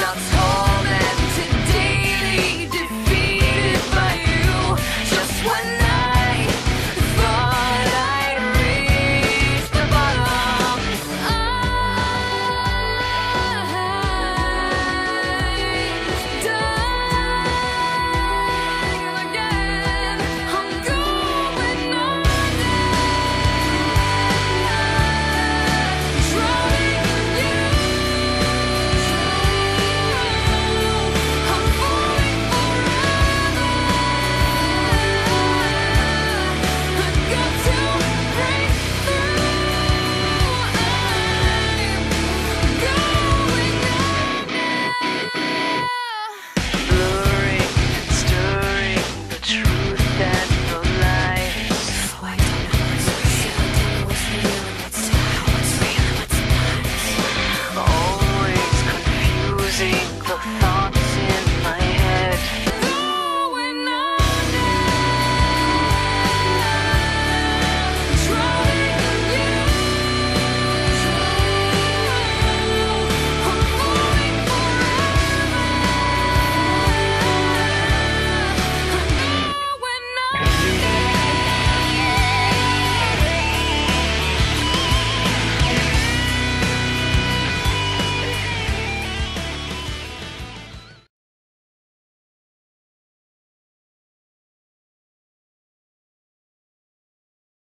not